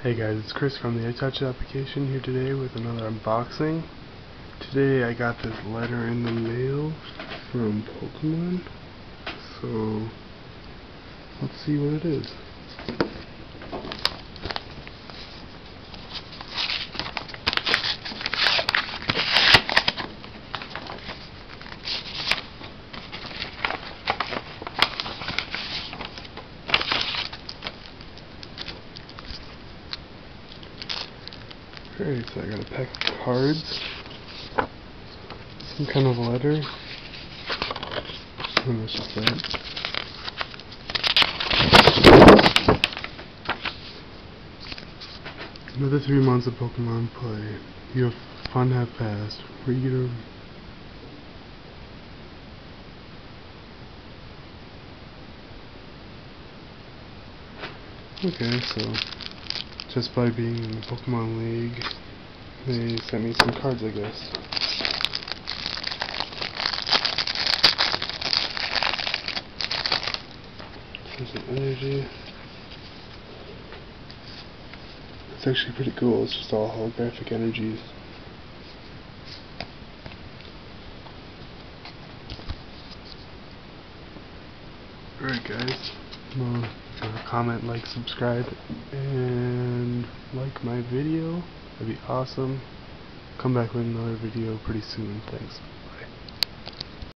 Hey guys, it's Chris from the iTouch application here today with another unboxing. Today I got this letter in the mail from Pokemon, so let's see what it is. Alright, so I got a pack of cards, some kind of letter, and that's just that. Another three months of Pokemon play. Your fun have passed. Read or Okay, so just by being in the Pokemon League, they sent me some cards, I guess. There's an energy. It's actually pretty cool. It's just all holographic energies. Alright guys, well, uh, comment, like, subscribe, and like my video. That'd be awesome. Come back with another video pretty soon. Thanks.